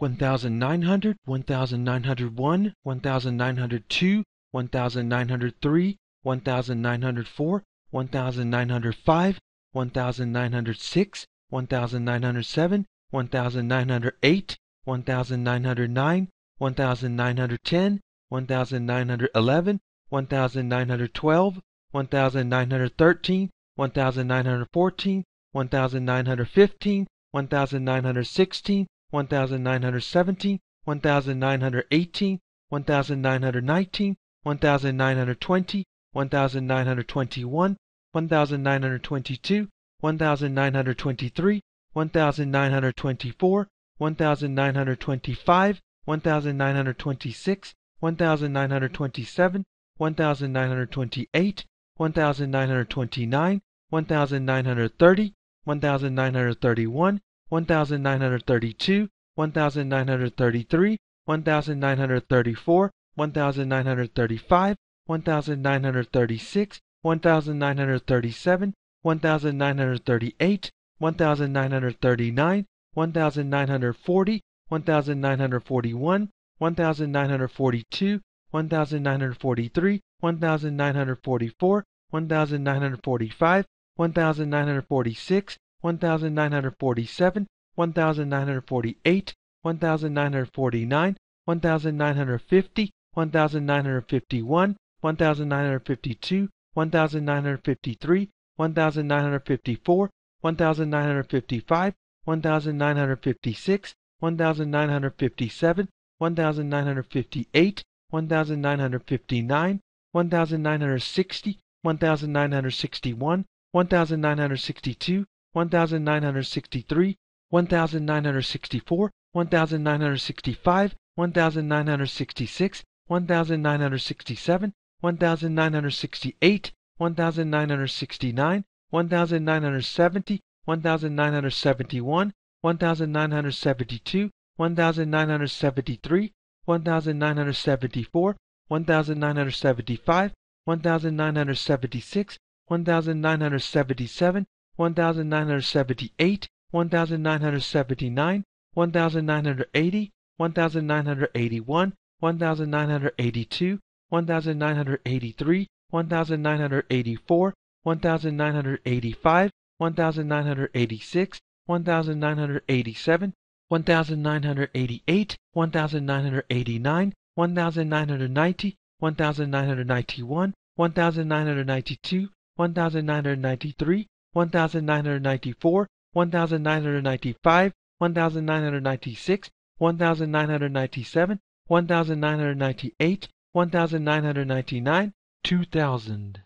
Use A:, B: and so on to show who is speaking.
A: 1900, 1901, 1902, 1903, 1904, 1905, 1906, 1907, 1908, 1909, 1910, 1911, 1912, 1913, 1914, 1915, 1916, 1917, 1918, 1919, 1920, 1921, 1922, 1923, 1924, 1925, 1926, 1927, 1928, 1929, 1930, 1931, 1932, 1933, 1934, 1935, 1936, 1937, 1938, 1939, 1940, 1941, 1942, 1943, 1944, 1945, 1946, 1947, 1948, 1949, 1950, 1951, 1952, 1953, 1954, 1955, 1956, 1957, 1958, 1959, 1960, 1961, 1962, 1963, 1964, 1965, 1966, 1967, 1968, 1969, 1970, 1971, 1972, 1973, 1974, 1975, 1976, 1977, 1978, 1979, 1980, 1981, 1982, 1983, 1984, 1985, 1986, 1987, 1988, 1989, 1990, 1991, 1992, 1993, 1994, 1995, 1996, 1997, 1998, 1999, 2000.